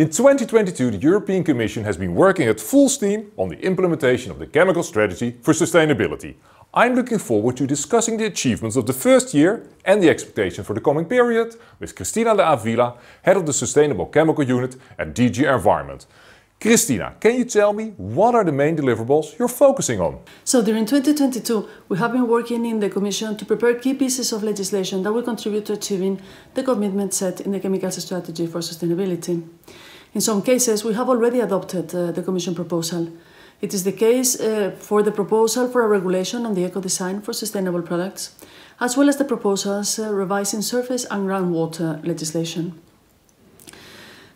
In 2022, the European Commission has been working at full steam on the implementation of the chemical strategy for sustainability. I'm looking forward to discussing the achievements of the first year and the expectations for the coming period with Cristina de Avila, Head of the Sustainable Chemical Unit at DG Environment. Cristina, can you tell me what are the main deliverables you're focusing on? So during 2022, we have been working in the Commission to prepare key pieces of legislation that will contribute to achieving the commitment set in the Chemicals Strategy for Sustainability. In some cases, we have already adopted uh, the Commission proposal. It is the case uh, for the proposal for a regulation on the eco-design for sustainable products, as well as the proposals uh, revising surface and groundwater legislation.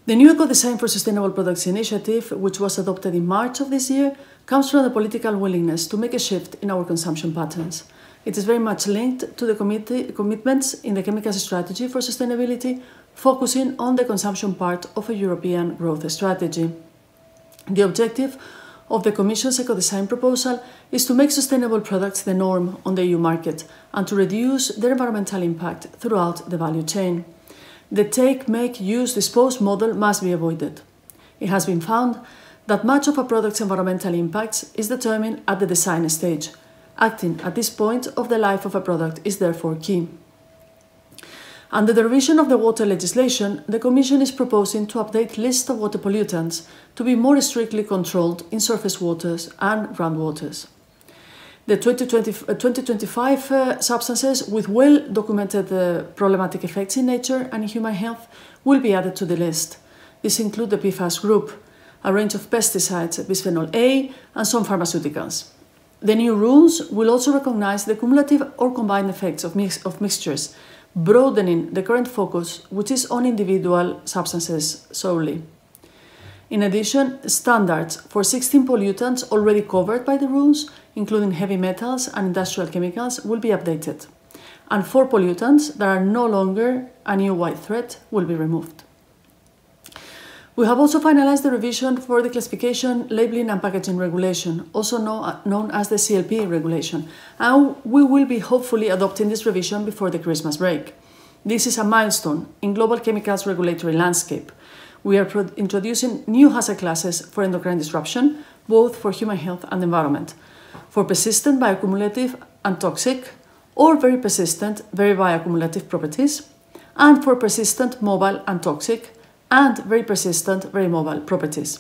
The new Eco-Design for Sustainable Products initiative, which was adopted in March of this year, comes from the political willingness to make a shift in our consumption patterns. It is very much linked to the commitments in the Chemicals Strategy for Sustainability, focusing on the consumption part of a European growth strategy. The objective of the Commission's eco-design proposal is to make sustainable products the norm on the EU market and to reduce their environmental impact throughout the value chain the take, make, use, dispose model must be avoided. It has been found that much of a product's environmental impacts is determined at the design stage. Acting at this point of the life of a product is therefore key. Under the revision of the water legislation, the Commission is proposing to update list of water pollutants to be more strictly controlled in surface waters and groundwaters. The 2020, uh, 2025 uh, substances with well documented uh, problematic effects in nature and in human health will be added to the list. These include the PFAS group, a range of pesticides, bisphenol A, and some pharmaceuticals. The new rules will also recognize the cumulative or combined effects of, mix of mixtures, broadening the current focus, which is on individual substances solely. In addition, standards for 16 pollutants already covered by the rules including heavy metals and industrial chemicals, will be updated. And four pollutants that are no longer a new white threat will be removed. We have also finalized the revision for the classification, labeling and packaging regulation, also known as the CLP regulation, and we will be hopefully adopting this revision before the Christmas break. This is a milestone in global chemicals regulatory landscape. We are introducing new hazard classes for endocrine disruption, both for human health and environment, for persistent bioaccumulative and toxic, or very persistent, very bioaccumulative properties, and for persistent mobile and toxic, and very persistent, very mobile properties.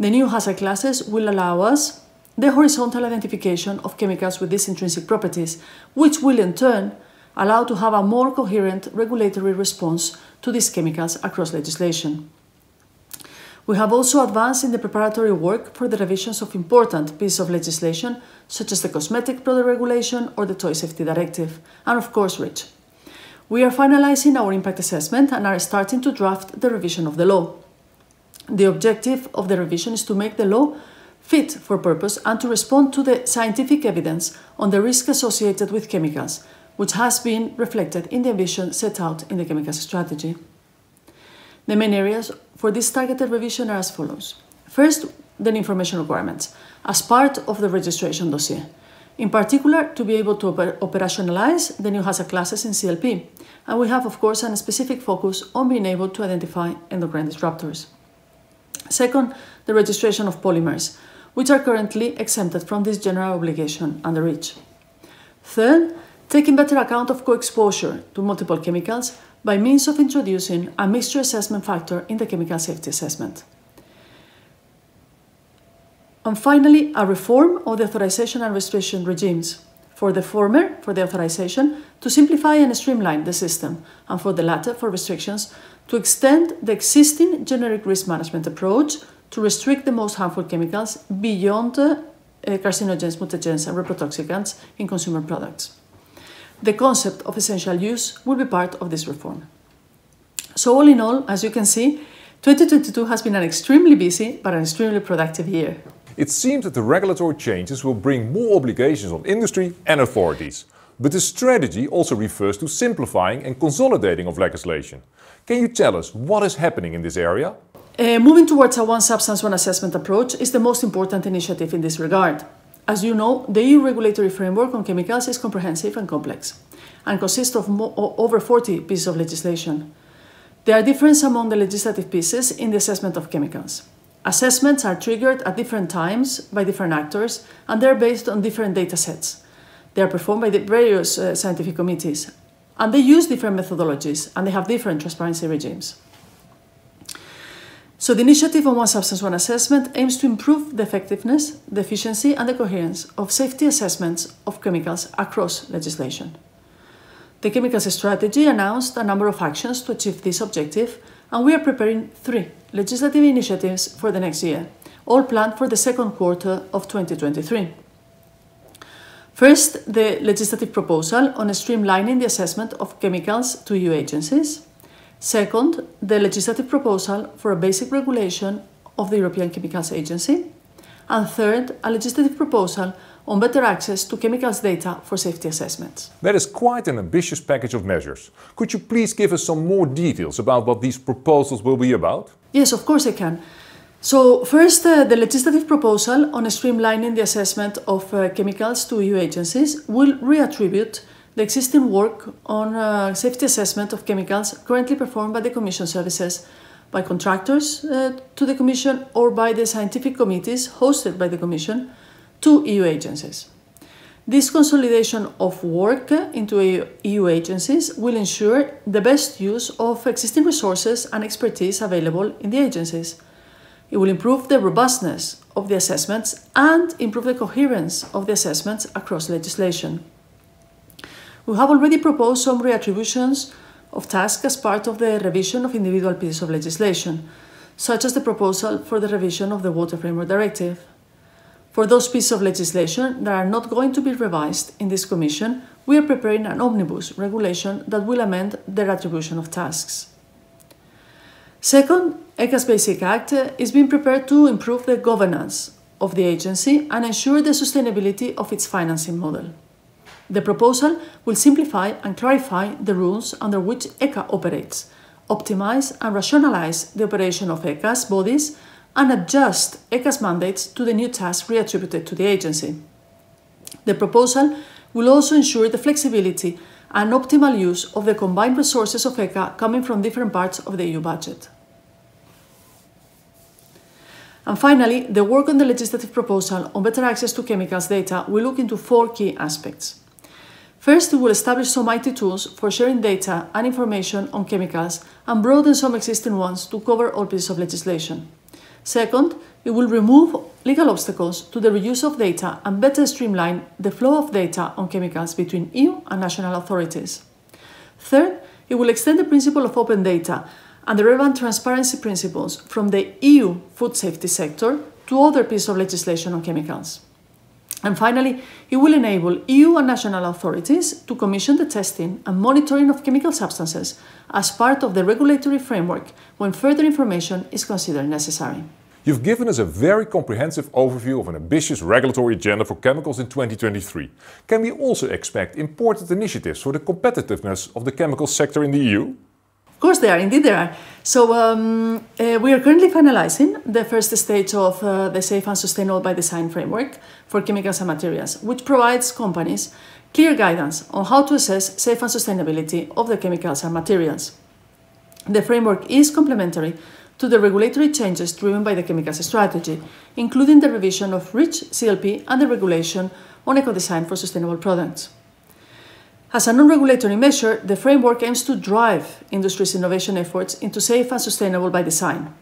The new hazard classes will allow us the horizontal identification of chemicals with these intrinsic properties, which will in turn allow to have a more coherent regulatory response to these chemicals across legislation. We have also advanced in the preparatory work for the revisions of important pieces of legislation, such as the Cosmetic Product Regulation or the Toy Safety Directive, and of course REACH. We are finalizing our impact assessment and are starting to draft the revision of the law. The objective of the revision is to make the law fit for purpose and to respond to the scientific evidence on the risk associated with chemicals, which has been reflected in the ambition set out in the chemicals strategy. The main areas for this targeted revision are as follows. First, the information requirements, as part of the registration dossier. In particular, to be able to oper operationalize the new hazard classes in CLP. And we have, of course, a specific focus on being able to identify endocrine disruptors. Second, the registration of polymers, which are currently exempted from this general obligation under REACH. Third, taking better account of co-exposure to multiple chemicals by means of introducing a mixture assessment factor in the chemical safety assessment. And finally, a reform of the authorization and restriction regimes. For the former, for the authorization, to simplify and streamline the system, and for the latter, for restrictions, to extend the existing generic risk management approach to restrict the most harmful chemicals beyond uh, carcinogens, mutagens, and reprotoxicants in consumer products the concept of essential use will be part of this reform. So all in all, as you can see, 2022 has been an extremely busy but an extremely productive year. It seems that the regulatory changes will bring more obligations on industry and authorities. But the strategy also refers to simplifying and consolidating of legislation. Can you tell us what is happening in this area? Uh, moving towards a one substance, one assessment approach is the most important initiative in this regard. As you know, the EU regulatory framework on chemicals is comprehensive and complex and consists of over 40 pieces of legislation. There are differences among the legislative pieces in the assessment of chemicals. Assessments are triggered at different times by different actors and they're based on different data sets. They are performed by the various uh, scientific committees and they use different methodologies and they have different transparency regimes. So the initiative on One Substance One Assessment aims to improve the effectiveness, the efficiency and the coherence of safety assessments of chemicals across legislation. The Chemicals Strategy announced a number of actions to achieve this objective and we are preparing three legislative initiatives for the next year, all planned for the second quarter of 2023. First, the legislative proposal on streamlining the assessment of chemicals to EU agencies. Second, the legislative proposal for a basic regulation of the European Chemicals Agency. And third, a legislative proposal on better access to chemicals data for safety assessments. That is quite an ambitious package of measures. Could you please give us some more details about what these proposals will be about? Yes, of course I can. So, first, uh, the legislative proposal on streamlining the assessment of uh, chemicals to EU agencies will reattribute the existing work on uh, safety assessment of chemicals currently performed by the Commission services by contractors uh, to the Commission or by the scientific committees hosted by the Commission to EU agencies. This consolidation of work into EU agencies will ensure the best use of existing resources and expertise available in the agencies. It will improve the robustness of the assessments and improve the coherence of the assessments across legislation. We have already proposed some reattributions of tasks as part of the revision of individual pieces of legislation, such as the proposal for the revision of the Water Framework Directive. For those pieces of legislation that are not going to be revised in this Commission, we are preparing an omnibus regulation that will amend the attribution of tasks. Second, ECHA's Basic Act is being prepared to improve the governance of the agency and ensure the sustainability of its financing model. The proposal will simplify and clarify the rules under which ECA operates, optimize and rationalize the operation of ECHA's bodies and adjust ECHA's mandates to the new tasks reattributed to the agency. The proposal will also ensure the flexibility and optimal use of the combined resources of ECHA coming from different parts of the EU budget. And finally, the work on the legislative proposal on better access to chemicals data will look into four key aspects. First, we will establish some IT tools for sharing data and information on chemicals and broaden some existing ones to cover all pieces of legislation. Second, it will remove legal obstacles to the reuse of data and better streamline the flow of data on chemicals between EU and national authorities. Third, it will extend the principle of open data and the relevant transparency principles from the EU food safety sector to other pieces of legislation on chemicals. And finally, it will enable EU and national authorities to commission the testing and monitoring of chemical substances as part of the regulatory framework when further information is considered necessary. You've given us a very comprehensive overview of an ambitious regulatory agenda for chemicals in 2023. Can we also expect important initiatives for the competitiveness of the chemical sector in the EU? Of course there are, indeed there are. So um, uh, we are currently finalizing the first stage of uh, the Safe and Sustainable by Design framework for chemicals and materials, which provides companies clear guidance on how to assess safe and sustainability of the chemicals and materials. The framework is complementary to the regulatory changes driven by the chemicals strategy, including the revision of REACH CLP and the regulation on eco-design for sustainable products. As a non-regulatory measure, the framework aims to drive industry's innovation efforts into safe and sustainable by design,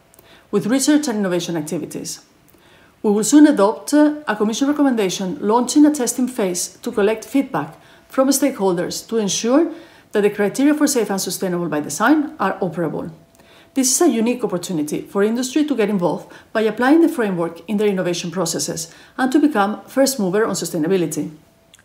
with research and innovation activities. We will soon adopt a Commission recommendation launching a testing phase to collect feedback from stakeholders to ensure that the criteria for safe and sustainable by design are operable. This is a unique opportunity for industry to get involved by applying the framework in their innovation processes and to become first mover on sustainability.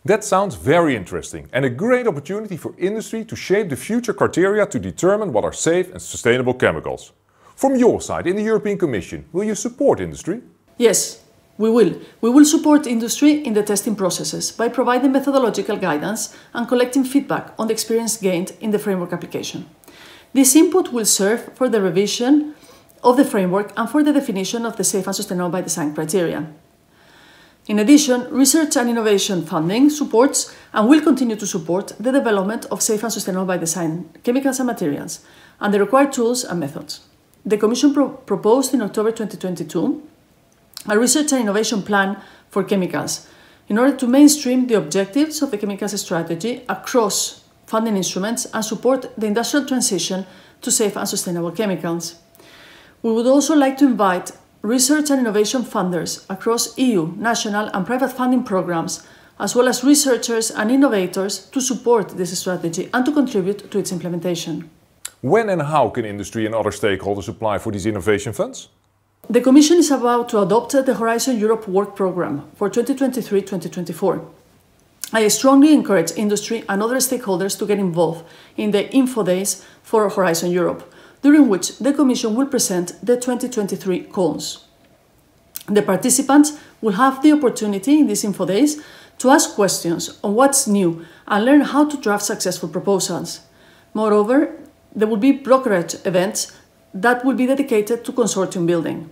That sounds very interesting and a great opportunity for industry to shape the future criteria to determine what are safe and sustainable chemicals. From your side, in the European Commission, will you support industry? Yes, we will. We will support industry in the testing processes by providing methodological guidance and collecting feedback on the experience gained in the framework application. This input will serve for the revision of the framework and for the definition of the safe and sustainable by design criteria. In addition, research and innovation funding supports and will continue to support the development of safe and sustainable by design chemicals and materials and the required tools and methods. The Commission pro proposed in October 2022 a research and innovation plan for chemicals in order to mainstream the objectives of the chemicals strategy across funding instruments and support the industrial transition to safe and sustainable chemicals. We would also like to invite research and innovation funders across EU, national and private funding programs, as well as researchers and innovators to support this strategy and to contribute to its implementation. When and how can industry and other stakeholders apply for these innovation funds? The Commission is about to adopt the Horizon Europe Work Programme for 2023-2024. I strongly encourage industry and other stakeholders to get involved in the Info Days for Horizon Europe, during which the Commission will present the 2023 calls. The participants will have the opportunity in these Info Days to ask questions on what's new and learn how to draft successful proposals. Moreover, there will be brokerage events that will be dedicated to consortium building.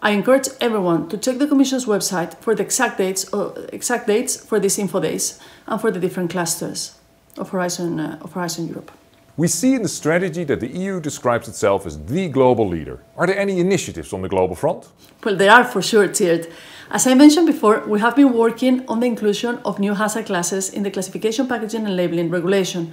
I encourage everyone to check the Commission's website for the exact dates, uh, exact dates for these info days and for the different clusters of Horizon, uh, of Horizon Europe. We see in the strategy that the EU describes itself as the global leader. Are there any initiatives on the global front? Well, there are for sure, Tjeerd. As I mentioned before, we have been working on the inclusion of new hazard classes in the classification, packaging and labeling regulation,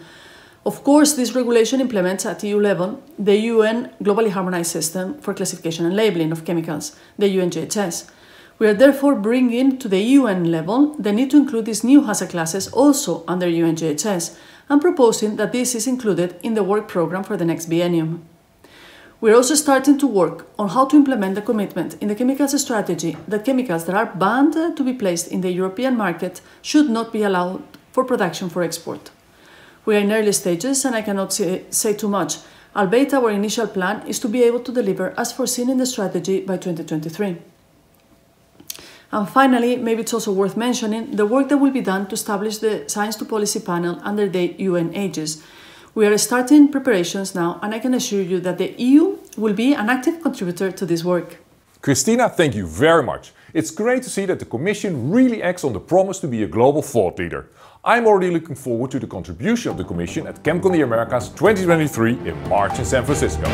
of course, this regulation implements at EU level the UN Globally Harmonized System for Classification and Labeling of Chemicals, the UNGHS. We are therefore bringing to the UN level the need to include these new hazard classes also under UNGHS and proposing that this is included in the work program for the next biennium. We are also starting to work on how to implement the commitment in the chemicals strategy that chemicals that are banned to be placed in the European market should not be allowed for production for export. We are in early stages and I cannot say, say too much, albeit our initial plan is to be able to deliver as foreseen in the strategy by 2023. And finally, maybe it's also worth mentioning the work that will be done to establish the Science to Policy panel under the UN Aegis. We are starting preparations now, and I can assure you that the EU will be an active contributor to this work. Cristina, thank you very much. It's great to see that the Commission really acts on the promise to be a global thought leader. I'm already looking forward to the contribution of the Commission at ChemCon the Americas 2023 in March in San Francisco.